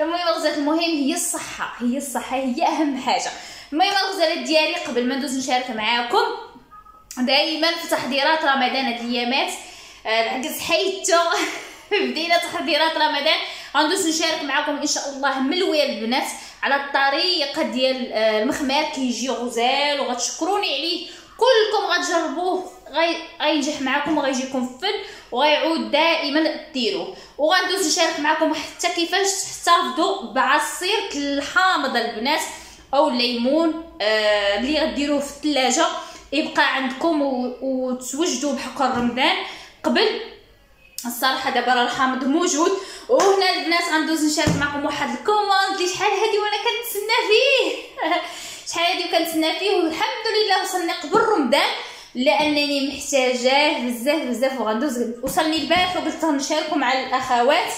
المهم الغزالات المهم هي الصحة هي الصحة هي أهم حاجة. المهم الغزالات ديالي قبل ما ندوز نشارك معاكم. دائما في تحضيرات رمضان هاد الأيامات آه، العكس حيتو بدينا تحضيرات رمضان غندوز نشارك معكم إن شاء الله ملوي البنات على الطريقة ديال آه، المخمار كيجي غزال وغتشكروني عليه. كلكم غتجربوه. غينجح معكم وغيجيكم فن وغيعود دائما ديروه وغندوز نشارك معكم حتى كيفاش تحتفظوا بعصير الحامض البنات أو الليمون آه اللي غديروه في الثلاجه يبقى عندكم وتوجدوا بحق رمضان قبل الصراحه دابا راه الحامض موجود. وهنا البنات غندوز نشارك معكم واحد ال commande اللي شحال هادي وأنا كنتسنى فيه. شحال هادي وكنتسنى فيه. والحمد لله وصلني قبل رمضان. لأنني محتاجاه بزاف بزاف وغندوز. وصلني البارح وقلت نشاركو مع الأخوات.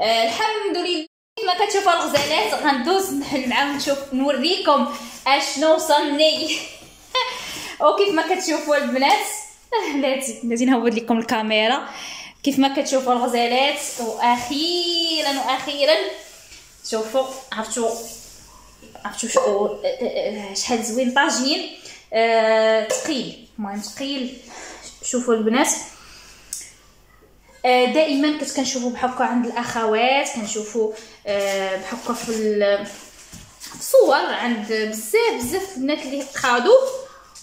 آه الحمد لله كما كتشوفوا الغزالات غندوز نحل معاهم. نشوف نوريكم أشنو وصلني. وكيف ما كتشوفوا البنات. بلاتي بلاتي نهود لكم الكاميرا. كيف ما كتشوفوا الغزالات. وأخيرا وأخيرا شوفوا عرفتوا عرفتوا شحال زوين طاجين آه ثقيل المهم ثقيل شوفوا البنات. آه دائما كنت كنشوفوا بحكا عند الأخوات كنشوفوا آه بحكا في الصور عند بزاف بزاف البنات اللي خادوا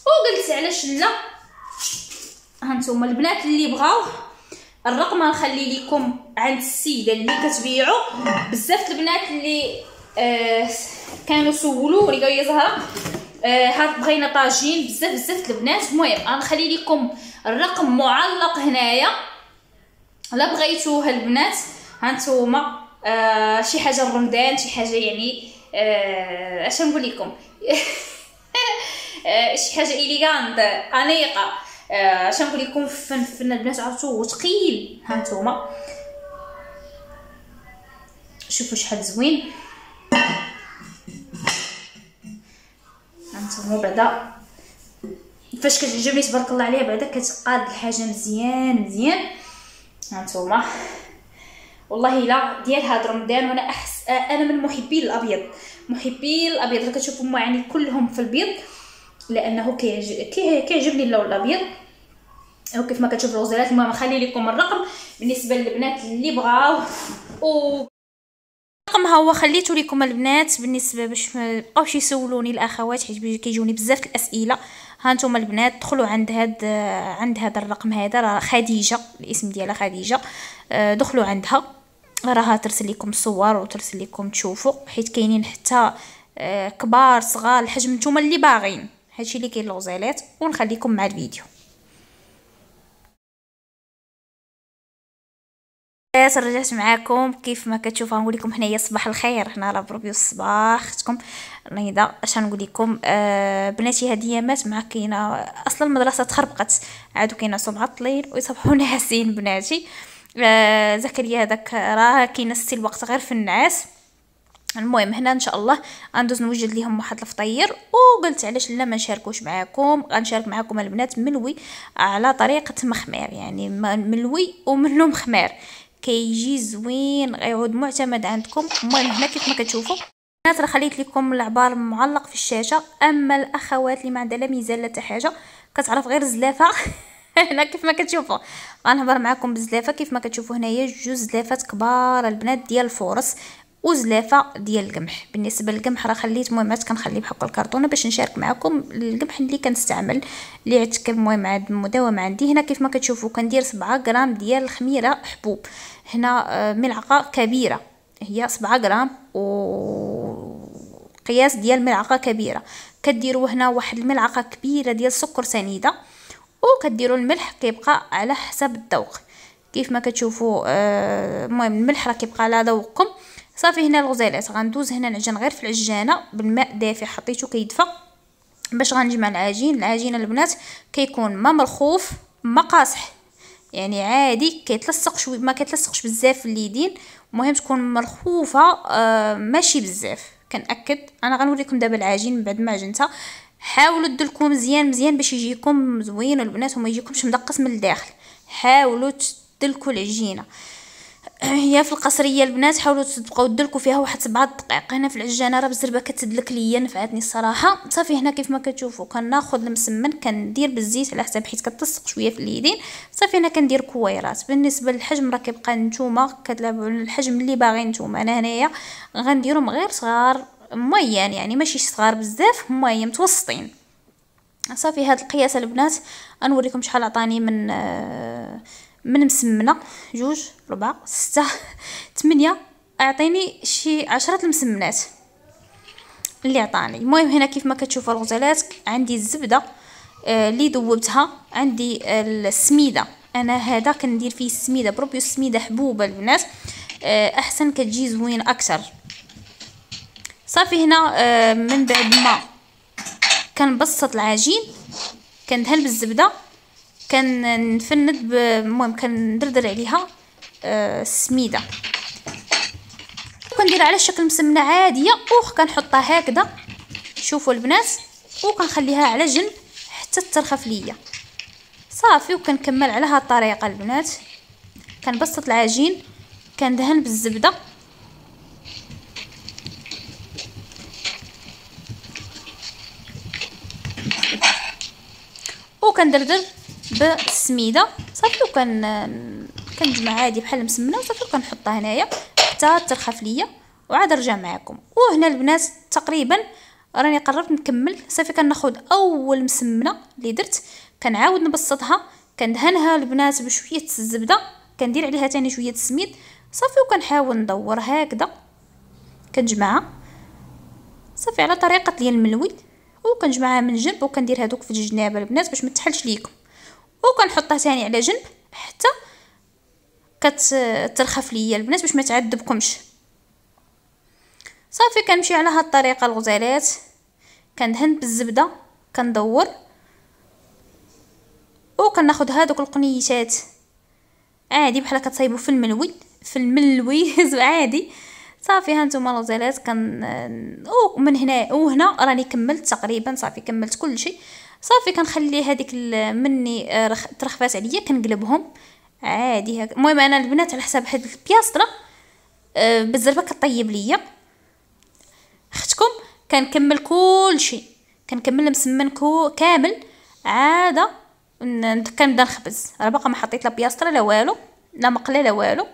وقلت علاش لا؟ هانتوما البنات اللي بغاو الرقم غنخلي لكم عند السيدة اللي كتبيعو. بزاف البنات اللي آه كانوا سولوني قالوا يا زهرة. آه هاد بغينا طاجين بزاف بزاف البنات. المهم غنخلي لكم الرقم معلق هنايا. لا بغيتوه البنات هانتوما آه شي حاجة رمضان شي حاجة يعني آه أش نقول لكم؟ آه شي حاجة اليغانت انيقه أش نقول لكم؟ فن فن البنات عرفتو ثقيل هانتوما شوفوا شحال زوين. هانتوما بعدا. فاش كتعجبني تبارك الله عليها بعدا كتقاد الحاجة مزيان مزيان. هانتوما والله لا ديال هاد رمضان وأنا أحس أنا من محبي الأبيض. محبي الأبيض. كتشوفوا يعني كلهم في البيض لأنه كيعجبني اللون الأبيض. وكيف ما كتشوفوا الغزالات المهم نخلي لكم الرقم. بالنسبة للبنات اللي بغاو الرقم ها هو خليته لكم البنات بالنسبة باش ما بقاوش يسولوني الأخوات حيت كيجوني بزاف الأسئلة. ها نتوما البنات دخلوا عند هاد عند هذا الرقم هذا راه خديجة الاسم ديالها خديجة. آه، دخلوا عندها. راها ترسل لكم الصور وترسل لكم تشوفوا حيت كاينين حتى آه، كبار صغار الحجم نتوما اللي باغين هادشي اللي كاين الغزالات ونخليكم مع الفيديو. رجعت معاكم. كيف ما كتشوفوا نقول لكم حنايا صباح الخير. حنا راه بروبيو الصباح. اختكم نيضا اش نقول لكم؟ آه بناتي هاد ايامات مع كاينة أصلا المدرسة تخربقت. عادو كينعسوا معطلين ويصبحوا ناعسين بناتي. آه زكريا هذاك راه كينسي الوقت غير في النعاس. المهم هنا إن شاء الله غندوز نوجد ليهم واحد الفطير. وقلت علاش لا ما نشاركوش معاكم. غنشارك معاكم البنات ملوي على طريقة مخمار يعني ملوي ومنه مخمار كيجي زوين غيعود معتمد عندكم. المهم هنا كيف ما كتشوفوا البنات راه خليت لكم العبار معلق في الشاشة. أما الأخوات اللي ما عندها لا ميزان لا حتى حاجة كتعرف غير الزلافة. هنا كيف ما كتشوفوا غنهضر معكم بزلافه كيف ما كتشوفوا هنايا جوج زلافات كبار البنات ديال الفورس. وزلافة ديال القمح. بالنسبة للقمح راه خليت المهم كنخليه بحق الكرتونه باش نشارك معكم القمح اللي كنستعمل اللي عدت المهم عاد المداومة عندي. هنا كيف ما كتشوفوا كندير 7 غرام ديال الخميرة حبوب. هنا آه، ملعقة كبيرة. هي 7 غرام و قياس ديال ملعقة كبيرة. كديروا هنا واحد الملعقة كبيرة ديال سكر سنيدة وكديروا الملح كيبقى على حسب الذوق. كيف ما كتشوفوا آه، المهم الملح راه كيبقى على ذوقكم. صافي هنا الغزالات غندوز هنا نعجن غير في العجانة بالماء دافي حطيته كيدفى باش غنجمع العجين العجين البنات كيكون ما مرخوف ما قاصح يعني عادي كيتلصق شوي ما كيتلصقش بزاف في اليدين المهم تكون مرخوفه آه ماشي بزاف. كنأكد أنا غنوريكم دابا العجين من بعد ما عجنتها. حاولوا تدلكوا مزيان مزيان باش يجيكم زوين والبنات وما يجيكمش مدقس من الداخل. حاولوا تدلكوا العجينة. هي في القصرية البنات حاولوا تبقاو تدلكوا فيها واحد سبعة دقائق. هنا في العجانة راه بالزربه كتدلك ليا نفعتني الصراحة. صافي هنا كيف ما كتشوفوا كناخذ المسمن كندير بالزيت على حساب حيت كتلصق شوية في اليدين. صافي هنا كندير كويرات. بالنسبة للحجم راه كيبقى نتوما كتلعبوا على الحجم اللي باغيين نتوما. أنا هنايا غنديرهم غير صغار ميان يعني ماشي صغار بزاف ميان متوسطين. صافي هاد القياس البنات غنوريكم شحال عطاني من آه من مسمنة جوج ربعة ستة ثمانية أعطيني شي عشرة المسمنات اللي عطاني. المهم هنا كيف ما كتشوفوا الغزالات عندي الزبدة آه اللي ذوبتها عندي السميدة. أنا هذا كندير فيه السميدة بروبيو السميدة حبوبة البنات آه أحسن كتجي زوين أكثر صافي هنا آه من بعد ما كنبسط العجين كندهن بالزبدة. كنفند المهم كندردر عليها آه السميده كندير على شكل مسمنة عادية وخ كنحطها هكذا. شوفوا البنات وكنخليها على جنب حتى ترخف ليا. صافي وكنكمل على هاد الطريقة البنات. كنبسط العجين كندهن بالزبدة. وكندردر. بالسميده صافي وكن كنجمع عادي بحال المسمنه وصافي وكنحطها هنايا. حتى ترخف ليا وعاد نرجع معكم وهنا البنات تقريبا راني قربت نكمل. صافي كناخذ أول مسمنة اللي درت كنعاود نبسطها كندهنها البنات بشوية الزبدة كندير عليها تاني شوية السميد صافي وكنحاول ندور هكذا. كنجمعها. صافي على طريقة ديال الملوي. وكنجمعها من جنب وكندير هذوك في الجناب البنات باش ما تحلش ليكم. وكنحطها ثاني على جنب حتى كترخف ليا البنات باش ما تعذبكمش. صافي كنمشي على هاد الطريقة الغزالات. كندهن بالزبدة كندور وكناخذ هادوك القنيشات عادي بحال كتصايبوا في الملوي في الملوي عادي. صافي ها نتوما الغزالات كن ومن هنا وهنا راني كملت تقريبا صافي كملت كل شيء. صافي كنخلي هذيك مني آه، ترخفات عليا كنقلبهم. عادي هكا المهم أنا البنات على حساب هاد البياسترا آه، بالزربه كطيب ليا. أختكم كنكمل كل شيء كنكمل مسمن كو كامل. عادة كنبدا نخبز. راه باقا ما حطيت لا بياسترا لا والو لا مقلة لا والو.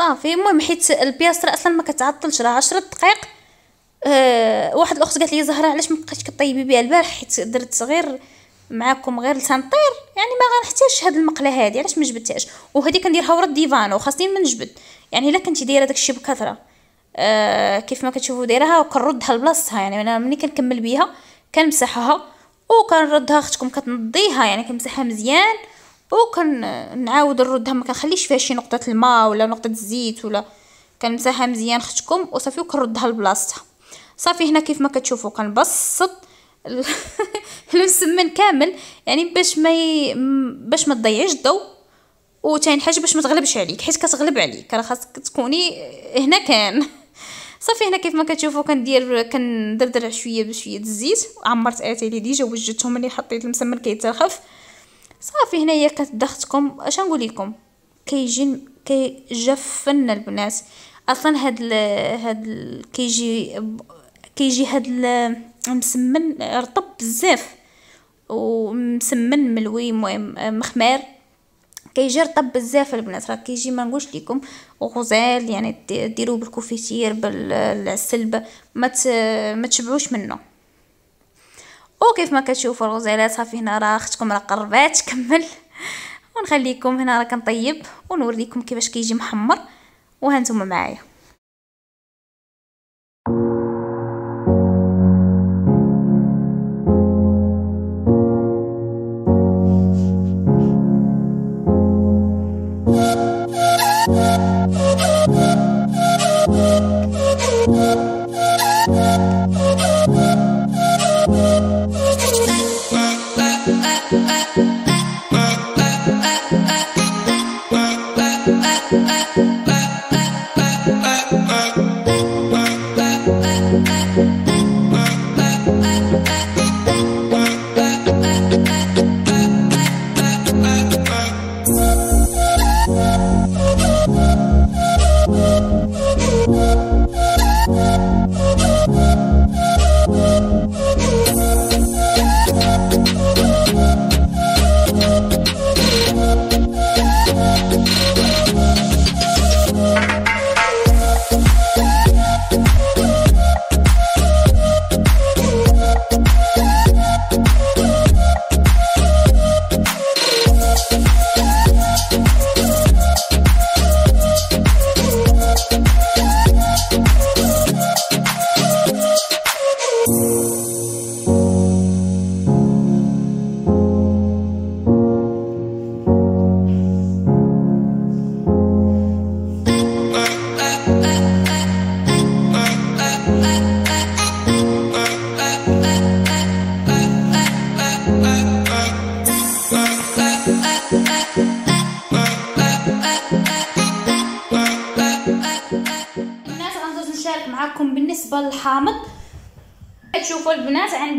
صافي. المهم حيت البياسترا أصلا ما كتعطلش راه عشرة دقائق أه واحد الأخت قالت لي زهرة علاش ما بقيتش كطيبي بها البارح حيت درت غير معاكم غير لسان طير يعني ما غنحتاجش هاد المقلة هادي علاش ما جبدتهاش وهادي كنديرها ورا الديفان وخاصني ما نجبد يعني إلا كنتي دايرة داكشي بكثرة. أه كيف ما كتشوفوا دايرها وكنردها لبلاصتها يعني أنا ملي كنكمل بيها كنمسحها وكنردها أختكم كتنضيها يعني كنمسحها مزيان. وكنعاود نردها ما كنخليش فيها شي نقطة الماء ولا نقطة الزيت ولا كنمسحها مزيان اختكم وصافي وكنردها لبلاصتها. صافي هنا كيف ما كتشوفوا كنبسط المسمن كامل. يعني باش ما ي... باش ما تضيعيش الضوء وثاني حاجة باش ما تغلبش عليك. حيت كتغلب عليك. راه خاصك تكوني هنا كان. صافي هنا كيف ما كتشوفوا كندير كندردر شوية بشوية الزيت. عمرت اتاي ديجا وجدتهم ملي حطيت المسمن كيترخف. صافي هنايا كتدختكم اش نقول لكم؟ كيجي كيجفن البنات أصلا هاد ال هاد ال كيجي كيجي هاد المسمن رطب بزاف ومسمن ملوي المهم مخمار كيجي رطب بزاف البنات. راه كيجي ما نقولش لكم غزال يعني ديروه بالكوفيتير بالعسل ما ما تشبعوش منه. وكيف ما كتشوفوا الغزالات صافي هنا راه اختكم راه قربات تكمل ونخليكم هنا راه كنطيب ونوريكم كيفاش كيجي محمر. وهانتوما معايا.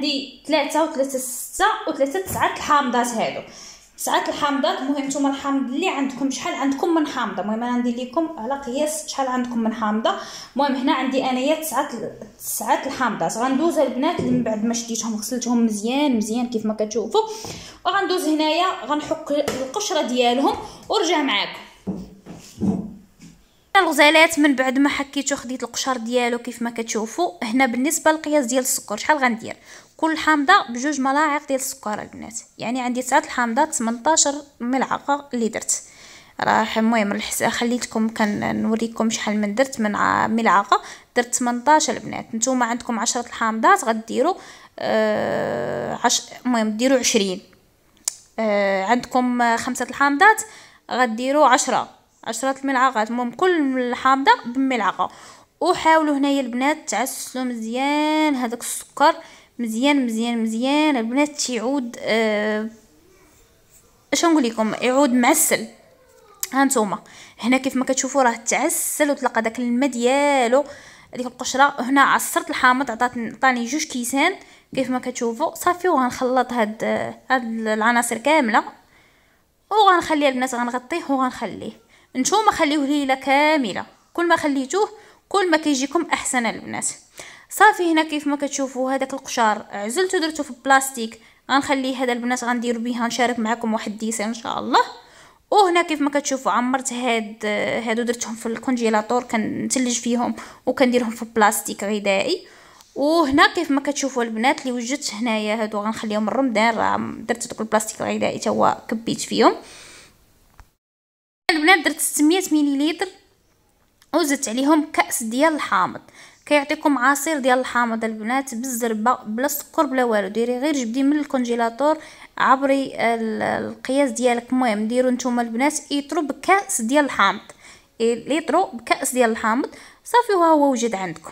عندي ثلاثة وثلاثة ستة وثلاثة تسعة الحامضات هادو. تسعة الحامضات المهم نتوما الحامض اللي عندكم شحال عندكم من حامضة؟ المهم أنا ندير لكم على قياس شحال عندكم من حامضة. المهم هنا عندي أنايا تسعة تسعة الحامضات. غندوز البنات من بعد ما شديتهم غسلتهم مزيان مزيان كيف ما كتشوفوا. وغندوز هنايا غنحك القشرة ديالهم ورجع معاكم. الغزالات من بعد ما حكيتو خديت القشر ديالو كيف ما كتشوفوا هنا بالنسبة للقياس ديال السكر شحال غندير؟ كل حامضة بجوج ملاعق ديال السكر البنات يعني عندي تسعة الحامضات 18 ملعقة اللي درت. راه المهم خليتكم كنوريكم شحال من درت من ملعقة. درت 18 البنات نتوما عندكم 10 الحامضات غديروا آه عش... المهم ديروا 20 آه عندكم خمسة الحامضات غديروا عشرة. عشرة الملعقات. المهم كل حامضة بملعقة. وحاولوا هنايا البنات تعسلوا مزيان هذاك السكر. مزيان مزيان مزيان. البنات تيعود آه اش نقول لكم؟ يعود معسل. هانتوما هنا كيف ما كتشوفوا راه تعسل وتلقى داك الماء ديالو. هذيك القشرة هنا عصرت الحامض عطاتني عطاني جوج كيسان. كيف ما كتشوفوا صافي وغنخلط هاد هاد العناصر كاملة. وغنخلي البنات غنغطيه وغنخليه. نتوما خليوه ليلة كاملة. كل ما خليتوه كل ما كيجيكم أحسن البنات صافي هنا كيف ما كتشوفوا هذاك القشار عزلته درته في بلاستيك. غنخليه هذا البنات غندير بها نشارك معكم واحد ديسان إن شاء الله. وهنا كيف ما كتشوفوا عمرت هاد هادو درتهم في الكونجيلاتور كنتلج فيهم وكنديرهم في بلاستيك غذائي. وهنا كيف ما كتشوفوا البنات اللي وجدت هنايا هادو غنخليهم رمضان راه درت دوك البلاستيك الغذائي تا هو كبيت فيهم. البنات درت 600 مليلتر وزدت عليهم كأس ديال الحامض. كيعطيكم عصير ديال الحامض البنات بالزربة بلا سكر بلا والو. ديري غير جبدي من الكونجيلاتور عبري القياس ديالك. المهم ديروا نتوما البنات يطرو بكأس ديال الحامض. ليطرو بكأس ديال الحامض. صافي وها هو وجد عندكم.